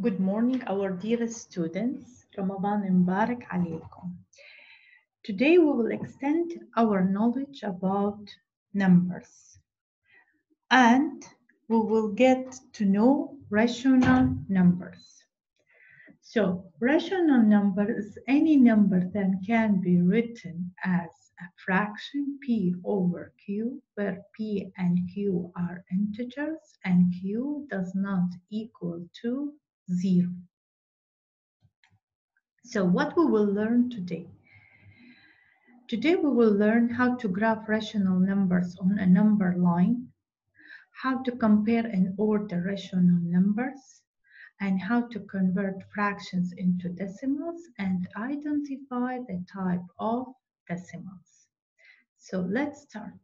Good morning, our dearest students. Ramadan Mubarak alaykum. Today we will extend our knowledge about numbers and we will get to know rational numbers. So, rational number is any number that can be written as a fraction p over q, where p and q are integers and q does not equal to zero. So what we will learn today? Today we will learn how to graph rational numbers on a number line, how to compare and order rational numbers, and how to convert fractions into decimals and identify the type of decimals. So let's start.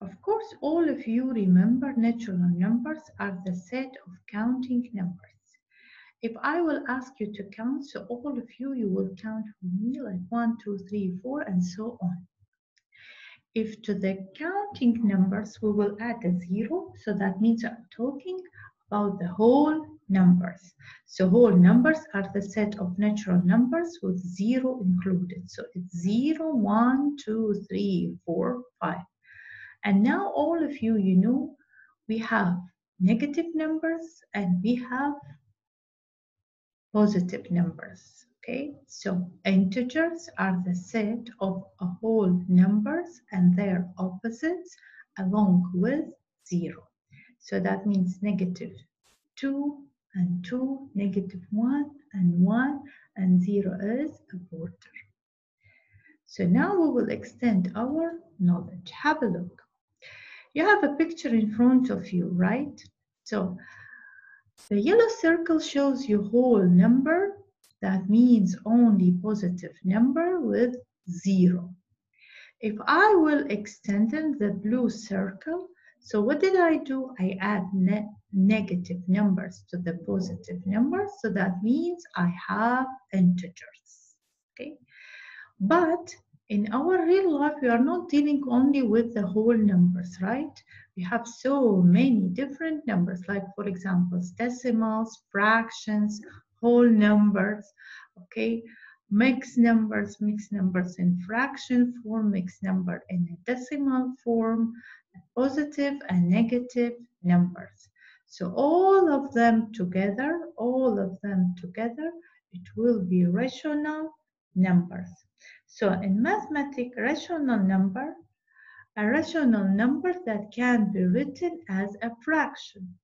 Of course, all of you remember natural numbers are the set of counting numbers. If I will ask you to count, so all of you, you will count for me like one, two, three, four, and so on. If to the counting numbers, we will add a zero, so that means I'm talking about the whole numbers. So whole numbers are the set of natural numbers with zero included. So it's zero, one, two, three, four, five. And now all of you, you know, we have negative numbers and we have positive numbers. Okay, so integers are the set of whole numbers and their opposites along with zero. So that means negative 2 and 2, negative 1 and 1, and 0 is a quarter. So now we will extend our knowledge. Have a look. You have a picture in front of you, right? So the yellow circle shows you whole number. That means only positive number with 0. If I will extend the blue circle, so what did I do? I add ne negative numbers to the positive numbers. So that means I have integers. Okay. But in our real life, we are not dealing only with the whole numbers, right? We have so many different numbers, like for example, decimals, fractions, whole numbers, okay? Mixed numbers, mixed numbers in fraction form, mixed number in decimal form, positive and negative numbers. So all of them together, all of them together, it will be rational numbers. So in mathematics, rational number, a rational number that can be written as a fraction.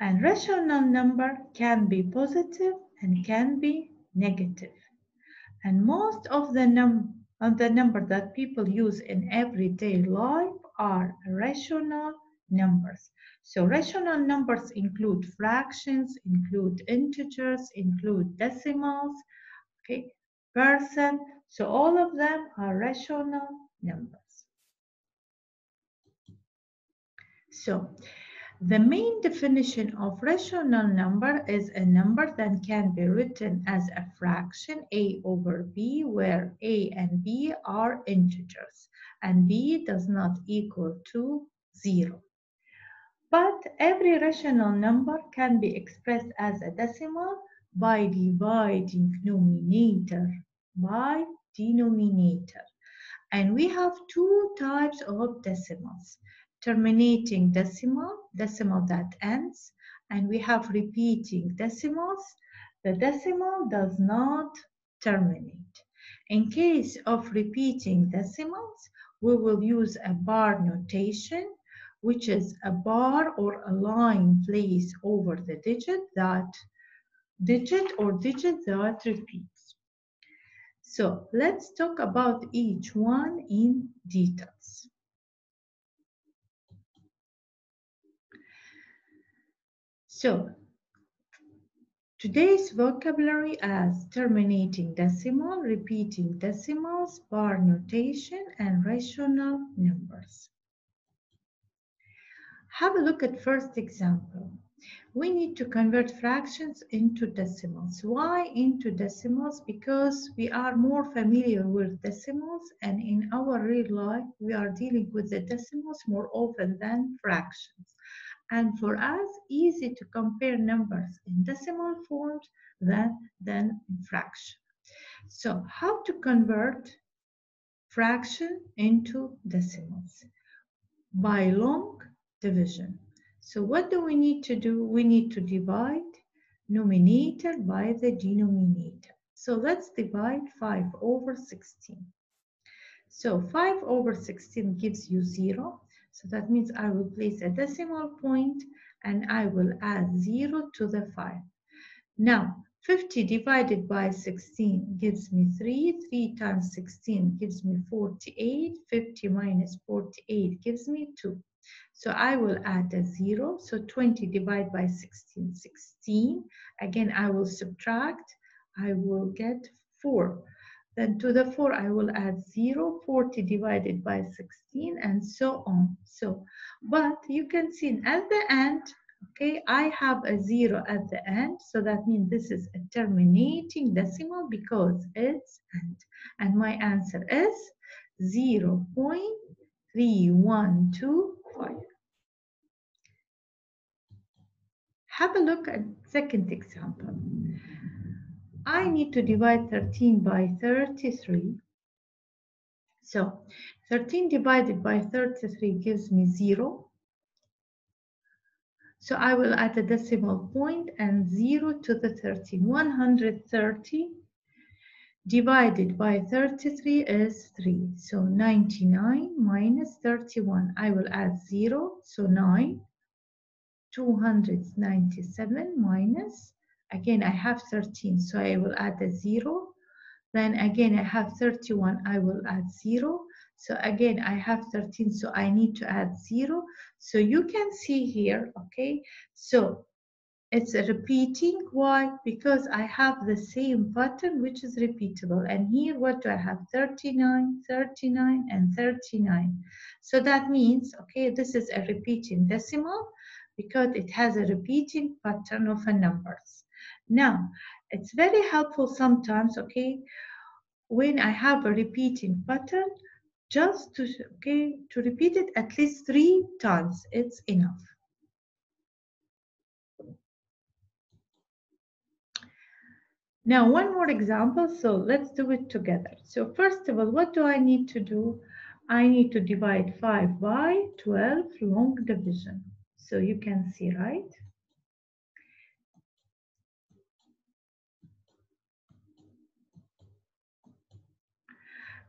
And rational number can be positive and can be negative. And most of the, num of the number that people use in everyday life are rational numbers. So rational numbers include fractions, include integers, include decimals, okay, percent. So all of them are rational numbers. So the main definition of rational number is a number that can be written as a fraction a over b where a and b are integers and b does not equal to 0. But every rational number can be expressed as a decimal by dividing numerator by denominator. And we have two types of decimals terminating decimal, decimal that ends, and we have repeating decimals. The decimal does not terminate. In case of repeating decimals, we will use a bar notation, which is a bar or a line placed over the digit that digit or digit that repeats. So let's talk about each one in details. So, today's vocabulary as terminating decimal, repeating decimals, bar notation, and rational numbers. Have a look at first example. We need to convert fractions into decimals. Why into decimals? Because we are more familiar with decimals and in our real life, we are dealing with the decimals more often than fractions. And for us, easy to compare numbers in decimal forms than, than in fraction. So how to convert fraction into decimals? By long division. So what do we need to do? We need to divide numerator by the denominator. So let's divide 5 over 16. So 5 over 16 gives you 0. So that means I will place a decimal point and I will add 0 to the 5. Now, 50 divided by 16 gives me 3. 3 times 16 gives me 48. 50 minus 48 gives me 2. So I will add a 0. So 20 divided by 16, 16. Again, I will subtract. I will get 4. Then to the 4, I will add 0. 40 divided by 16 and so on. So, but you can see at the end, okay, I have a 0 at the end. So that means this is a terminating decimal because it's end. And my answer is 0 0.3125. Have a look at second example. I need to divide 13 by 33. So 13 divided by 33 gives me 0. So I will add a decimal point and 0 to the 13. 130 divided by 33 is 3. So 99 minus 31. I will add 0, so 9. 297 minus, again I have 13, so I will add a 0. Then again I have 31, I will add 0. So again I have 13, so I need to add 0. So you can see here, okay, so it's a repeating. Why? Because I have the same pattern which is repeatable. And here what do I have? 39, 39, and 39. So that means, okay, this is a repeating decimal because it has a repeating pattern of a numbers. Now, it's very helpful sometimes, okay, when I have a repeating pattern, just to, okay, to repeat it at least three times, it's enough. Now, one more example, so let's do it together. So first of all, what do I need to do? I need to divide 5 by 12 long division. So you can see, right?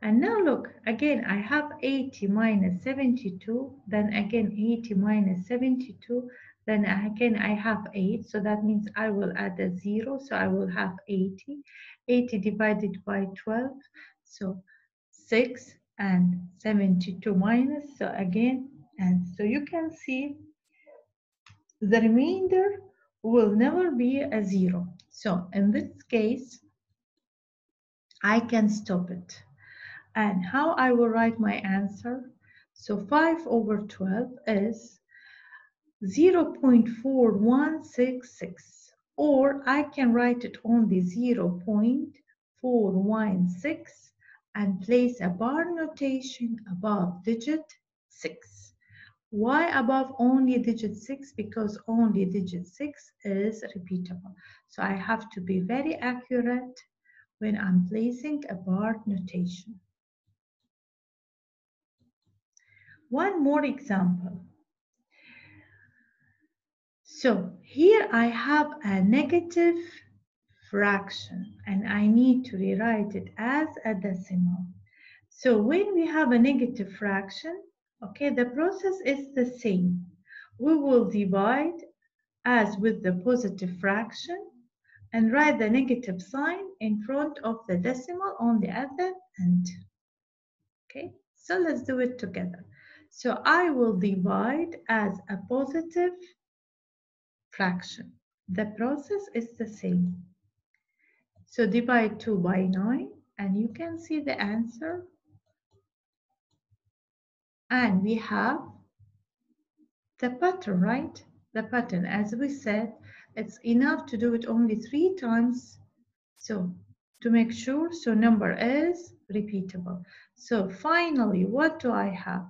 And now look, again, I have 80 minus 72, then again 80 minus 72, then again I have 8, so that means I will add a 0, so I will have 80. 80 divided by 12, so 6 and 72 minus, so again, and so you can see the remainder will never be a zero. So in this case, I can stop it. And how I will write my answer? So 5 over 12 is 0 0.4166 or I can write it only 0 0.416 and place a bar notation above digit 6. Why above only digit 6? Because only digit 6 is repeatable. So I have to be very accurate when I'm placing a bar notation. One more example. So here I have a negative fraction and I need to rewrite it as a decimal. So when we have a negative fraction, Okay, the process is the same. We will divide as with the positive fraction and write the negative sign in front of the decimal on the other end. Okay, so let's do it together. So I will divide as a positive fraction. The process is the same. So divide 2 by 9 and you can see the answer and we have the pattern, right? The pattern, as we said, it's enough to do it only three times. So to make sure, so number is repeatable. So finally, what do I have?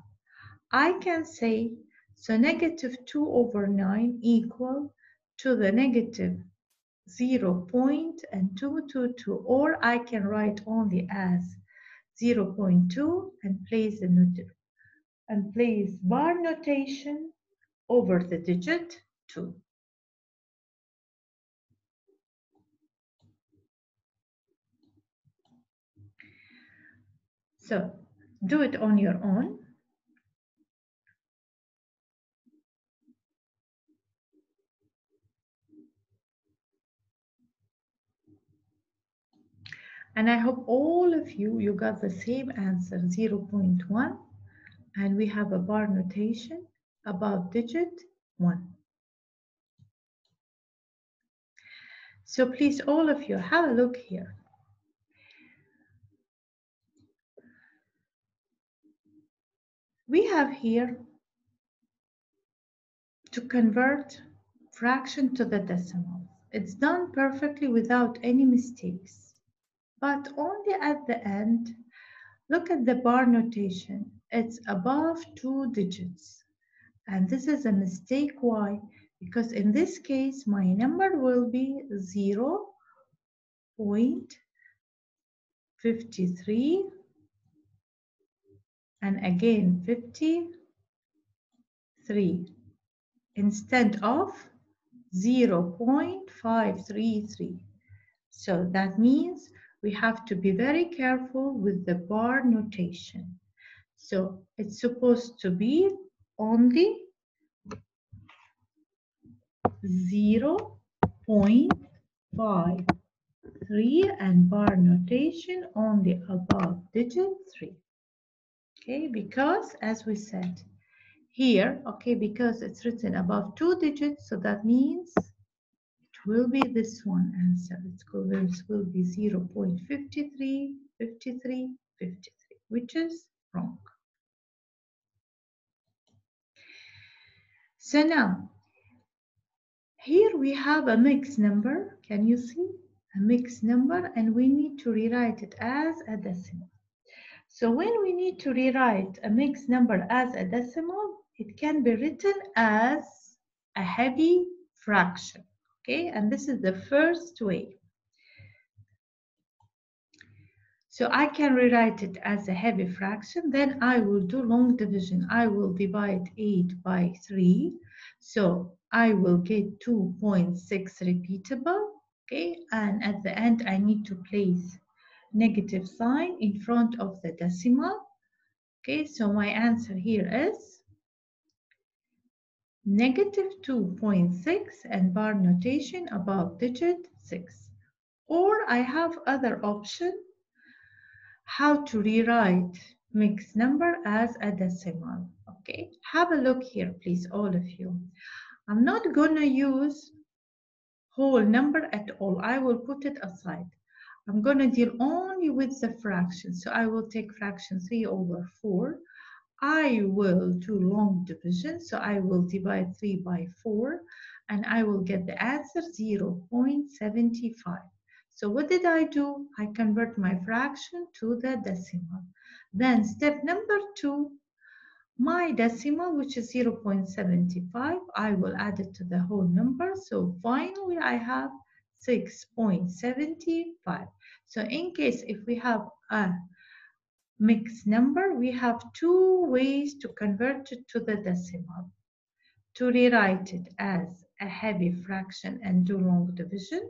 I can say, so negative 2 over 9 equal to the negative 0 0.222, or I can write only as 0 0.2 and place the and place bar notation over the digit 2. So do it on your own. And I hope all of you, you got the same answer, 0.1. And we have a bar notation about digit 1. So please, all of you, have a look here. We have here to convert fraction to the decimal. It's done perfectly without any mistakes. But only at the end, look at the bar notation. It's above two digits. And this is a mistake. Why? Because in this case, my number will be 0 0.53 and again 53 instead of 0 0.533. So that means we have to be very careful with the bar notation. So it's supposed to be only 0 0.53 and bar notation only above digit 3 okay because as we said here okay because it's written above two digits so that means will be this one answer. It's called this will be 0 0.53 53 53 which is wrong. So now here we have a mixed number. Can you see? A mixed number and we need to rewrite it as a decimal. So when we need to rewrite a mixed number as a decimal, it can be written as a heavy fraction, okay? And this is the first way. So I can rewrite it as a heavy fraction, then I will do long division. I will divide 8 by 3. So I will get 2.6 repeatable, okay? And at the end, I need to place negative sign in front of the decimal. Okay, so my answer here is negative 2.6 and bar notation above digit 6. Or I have other option, how to rewrite mixed number as a decimal. Okay, have a look here, please, all of you. I'm not gonna use whole number at all. I will put it aside. I'm to deal only with the fractions. So I will take fraction 3 over 4. I will do long division. So I will divide 3 by 4 and I will get the answer 0 0.75. So what did I do? I convert my fraction to the decimal. Then step number two, my decimal, which is 0 0.75, I will add it to the whole number. So finally I have 6.75. So in case if we have a mixed number, we have two ways to convert it to the decimal. To rewrite it as a heavy fraction and do long division,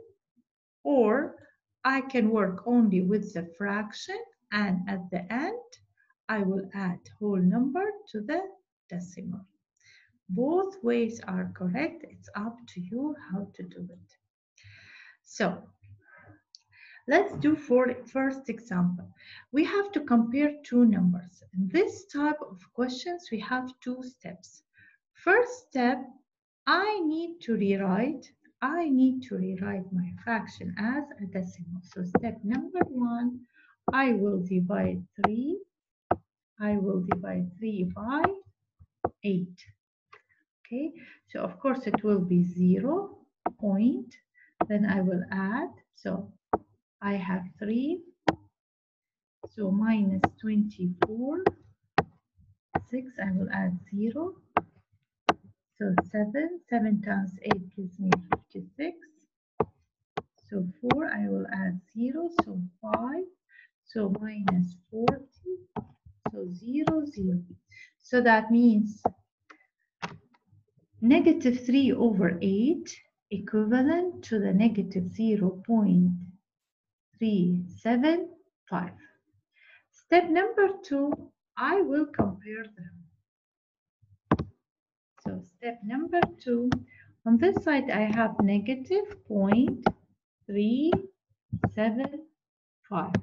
or I can work only with the fraction and at the end, I will add whole number to the decimal. Both ways are correct. It's up to you how to do it. So let's do for first example. We have to compare two numbers. In this type of questions, we have two steps. First step, I need to rewrite, I need to rewrite my fraction as a decimal. So step number one, I will divide three, I will divide three by eight. Okay, so of course it will be zero point then I will add. So I have 3 So minus 24, 6, I will add 0. So 7, 7 times 8 gives me 56. So 4, I will add 0, so 5. So minus 40, so 0, 0. So that means negative 3 over 8 equivalent to the negative 0 0.375. Step number 2, I will compare them. So step number 2, on this side I have negative 0.375.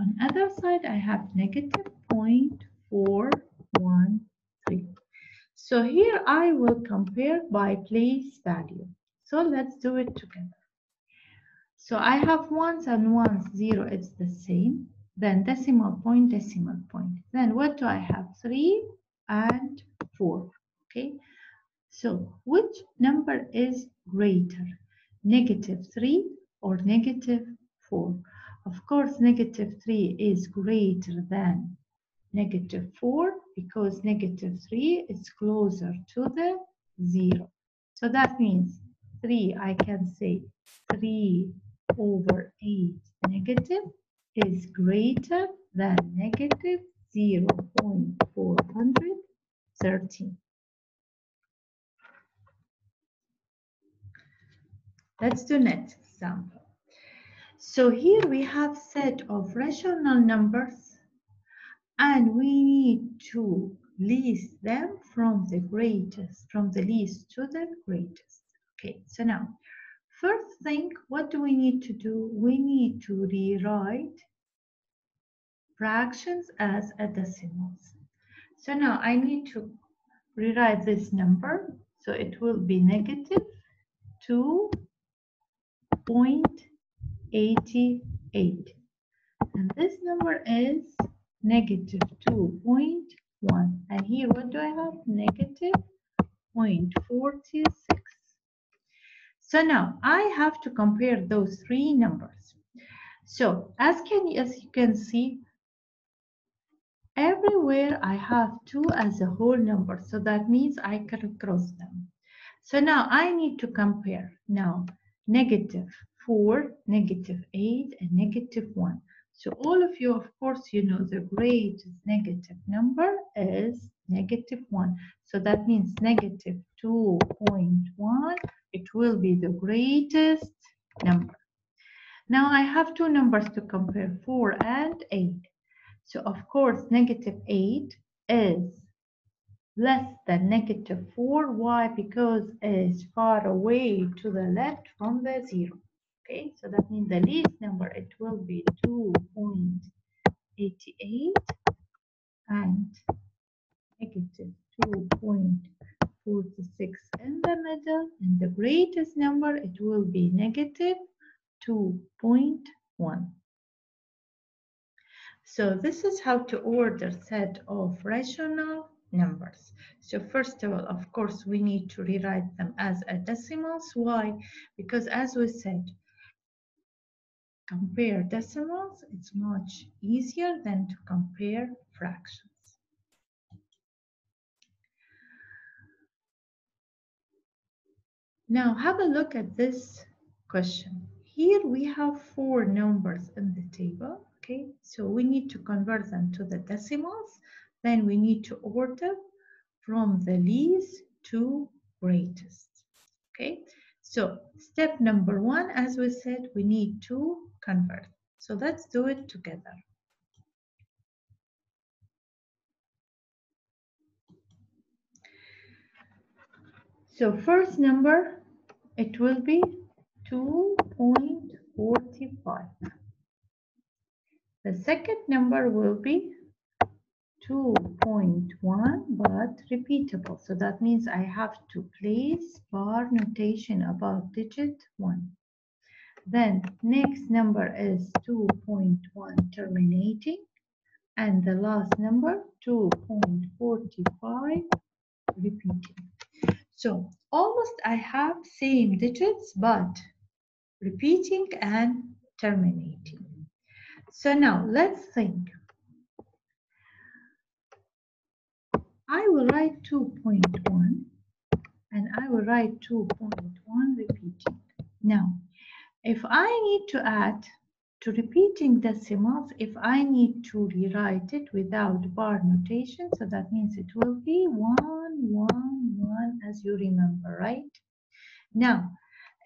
On other side I have negative 0.413. So here I will compare by place value. So let's do it together. So I have ones and ones, zero, it's the same. Then decimal point, decimal point. Then what do I have? Three and four, okay? So which number is greater? Negative three or negative four? Of course, negative three is greater than negative 4 because negative 3 is closer to the 0. So that means 3, I can say 3 over 8 negative is greater than negative 0 0.413. Let's do next example. So here we have set of rational numbers and we need to list them from the greatest, from the least to the greatest. Okay, so now, first thing, what do we need to do? We need to rewrite fractions as a decimals. So now I need to rewrite this number. So it will be negative 2.88. And this number is negative 2.1. And here, what do I have? Negative 0.46. So now I have to compare those three numbers. So as can as you can see, everywhere I have 2 as a whole number. So that means I can cross them. So now I need to compare. Now, negative 4, negative 8, and negative 1. So all of you, of course, you know the greatest negative number is negative 1. So that means negative 2.1, it will be the greatest number. Now I have two numbers to compare, 4 and 8. So of course, negative 8 is less than negative 4. Why? Because it's far away to the left from the 0. Okay, so that means the least number, it will be 2.88 and negative 2.46 in the middle. And the greatest number, it will be negative 2.1. So this is how to order set of rational numbers. So first of all, of course, we need to rewrite them as a decimals. Why? Because as we said, compare decimals, it's much easier than to compare fractions. Now have a look at this question. Here we have four numbers in the table, okay? So we need to convert them to the decimals. Then we need to order from the least to greatest, okay? So step number one, as we said, we need to convert. So let's do it together. So first number, it will be 2.45. The second number will be 2.1 but repeatable. So that means I have to place bar notation above digit 1. Then next number is 2.1 terminating and the last number 2.45 repeating. So almost I have same digits but repeating and terminating. So now let's think. I will write 2.1 and I will write 2.1 repeating. Now, if I need to add to repeating decimals, if I need to rewrite it without bar notation, so that means it will be 1, 1, 1 as you remember, right? Now,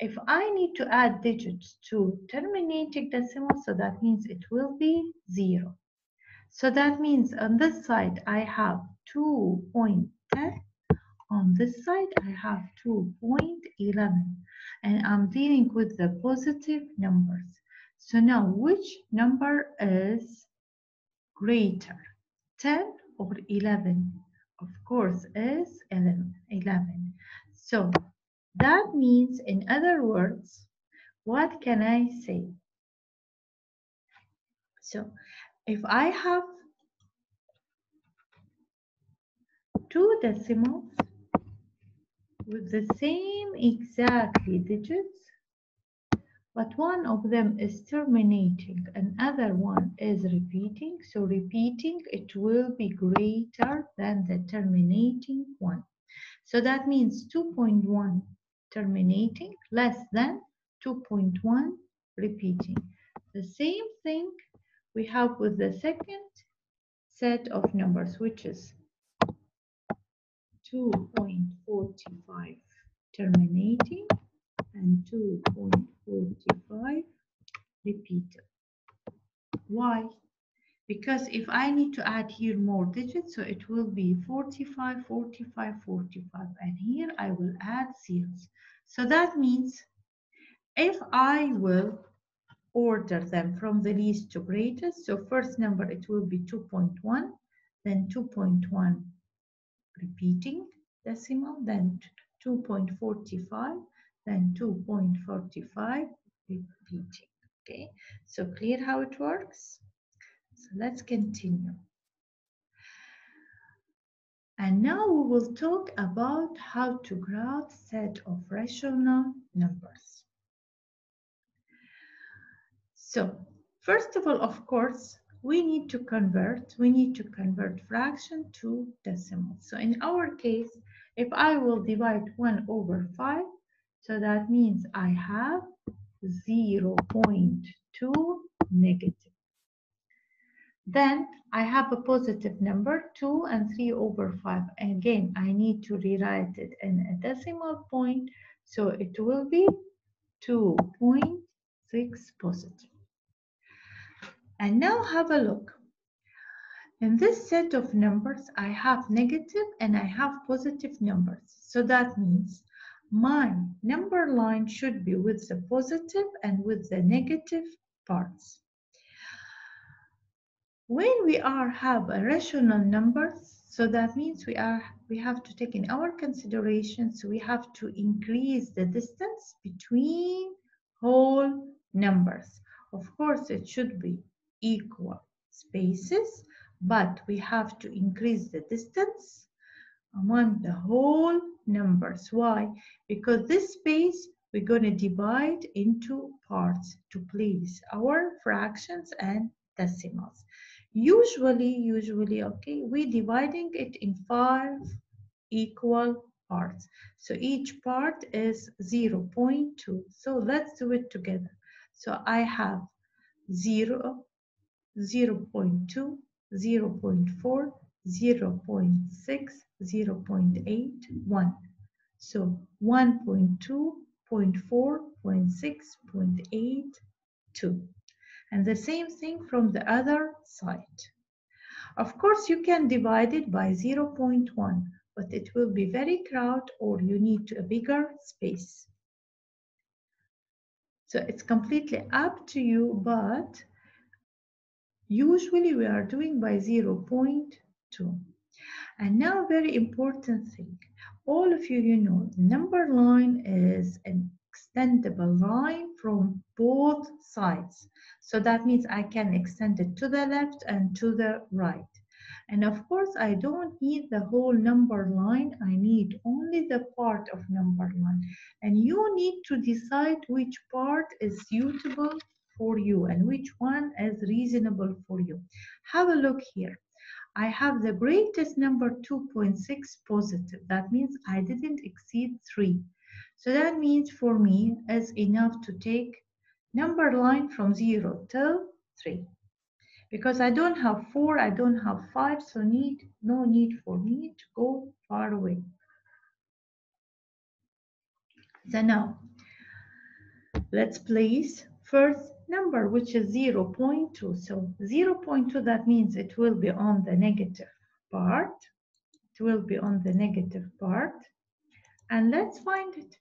if I need to add digits to terminating decimal, so that means it will be 0. So that means on this side I have 2.10 on this side, I have 2.11 and I'm dealing with the positive numbers. So now which number is greater, 10 or 11? Of course is 11. 11. So that means, in other words, what can I say? So if I have two decimals with the same exactly digits, but one of them is terminating, another one is repeating. So repeating, it will be greater than the terminating one. So that means 2.1 terminating less than 2.1 repeating. The same thing we have with the second set of numbers, which is 2.45 terminating and 2.45 repeated. Why? Because if I need to add here more digits, so it will be 45, 45, 45, and here I will add zeros. So that means if I will order them from the least to greatest, so first number it will be 2.1, then 2.1 repeating decimal, then 2.45, then 2.45 repeating. Okay, so clear how it works? So let's continue. And now we will talk about how to graph set of rational numbers. So first of all, of course, we need to convert, we need to convert fraction to decimal. So in our case, if I will divide 1 over 5, so that means I have 0 0.2 negative. Then I have a positive number, 2 and 3 over 5. Again, I need to rewrite it in a decimal point, so it will be 2.6 positive. And now have a look. In this set of numbers, I have negative and I have positive numbers. So that means my number line should be with the positive and with the negative parts. When we are have a rational numbers, so that means we are we have to take in our considerations, we have to increase the distance between whole numbers. Of course, it should be equal spaces, but we have to increase the distance among the whole numbers. Why? Because this space we're going to divide into parts to please our fractions and decimals. Usually, usually, okay, we're dividing it in five equal parts. So each part is 0 0.2. So let's do it together. So I have 0, 0 0.2, 0 0.4, 0 0.6, 0 0.8, 1. So 1.2, 0.4, 0.6, 0.8, 2. And the same thing from the other side. Of course, you can divide it by 0.1, but it will be very crowded or you need a bigger space. So it's completely up to you, but usually we are doing by 0 0.2. And now very important thing, all of you, you know, number line is an extendable line from both sides. So that means I can extend it to the left and to the right. And of course, I don't need the whole number line. I need only the part of number line. And you need to decide which part is suitable for you and which one is reasonable for you. Have a look here. I have the greatest number 2.6 positive. That means I didn't exceed 3. So that means for me is enough to take number line from 0 to 3. Because I don't have 4, I don't have 5, so need no need for me to go far away. So now, let's place first number, which is 0 0.2. So 0 0.2, that means it will be on the negative part. It will be on the negative part. And let's find it.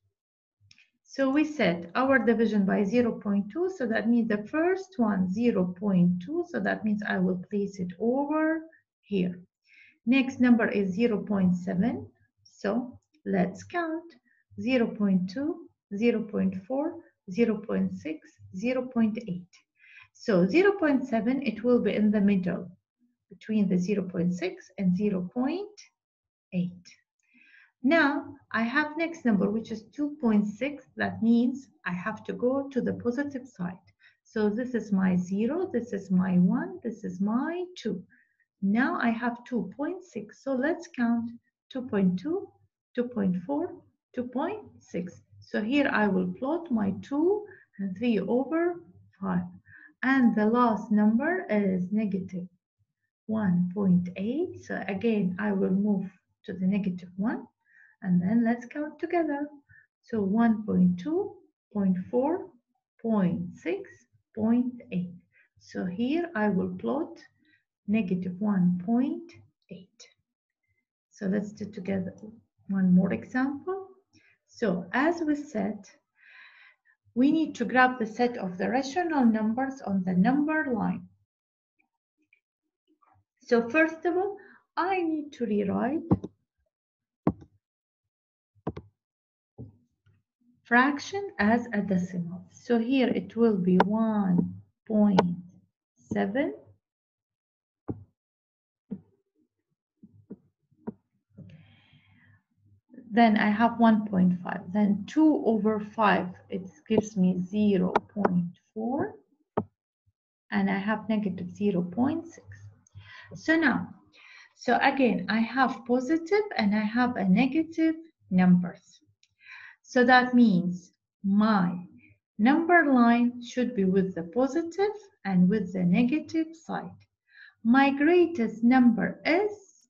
So we said our division by 0 0.2, so that means the first one 0 0.2, so that means I will place it over here. Next number is 0 0.7, so let's count 0 0.2, 0 0.4, 0 0.6, 0 0.8. So 0 0.7, it will be in the middle between the 0 0.6 and 0 0.8. Now I have next number, which is 2.6. That means I have to go to the positive side. So this is my 0, this is my 1, this is my 2. Now I have 2.6. So let's count 2.2, 2.4, 2.6. So here I will plot my 2 and 3 over 5. And the last number is negative 1.8. So again, I will move to the negative 1. And then let's count together. So 1.2, 0.4, 0.6, 0.8. So here I will plot negative 1.8. So let's do together one more example. So as we said, we need to grab the set of the rational numbers on the number line. So first of all, I need to rewrite fraction as a decimal. So here it will be 1.7 then I have 1.5 then 2 over 5 it gives me 0 0.4 and I have negative 0 0.6 so now so again I have positive and I have a negative numbers. So that means my number line should be with the positive and with the negative side. My greatest number is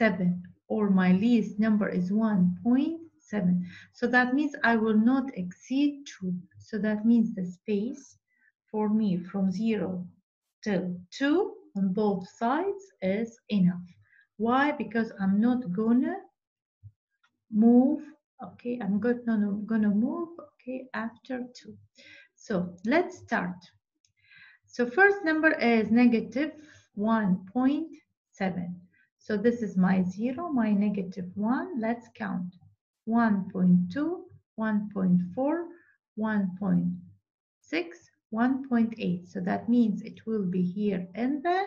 1.7 or my least number is 1.7. So that means I will not exceed 2. So that means the space for me from 0 till 2 on both sides is enough. Why? Because I'm not gonna move okay i'm gonna gonna move okay after two so let's start so first number is negative 1.7 so this is my zero my negative one let's count 1.2 1.4 1.6 1.8 so that means it will be here in the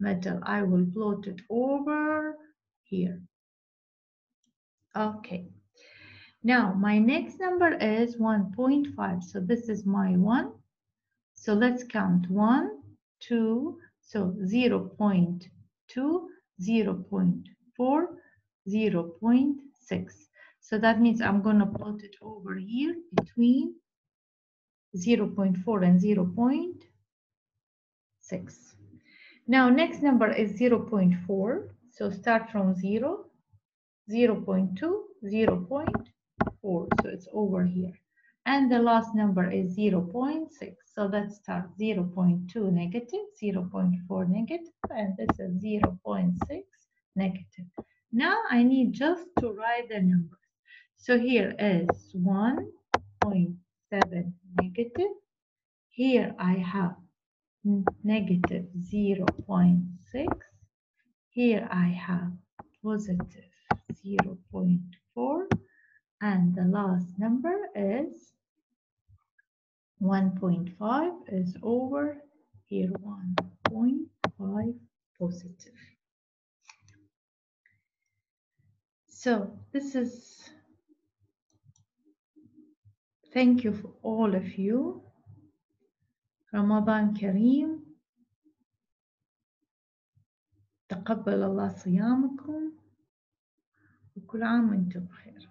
middle i will plot it over here Okay. Now, my next number is 1.5. So this is my 1. So let's count 1, 2, so 0 0.2, 0 0.4, 0 0.6. So that means I'm going to plot it over here between 0 0.4 and 0 0.6. Now, next number is 0 0.4. So start from 0 0 0.2, 0 0.4, so it's over here. And the last number is 0 0.6, so let's start 0 0.2 negative, 0 0.4 negative, and this is 0 0.6 negative. Now I need just to write the numbers. So here is 1.7 negative. Here I have negative 0 0.6. Here I have positive 0.4 and the last number is 1.5 is over here 1.5 positive. So this is thank you for all of you رمضان كريم تقبل الله صيامكم وكل عام وانتم بخير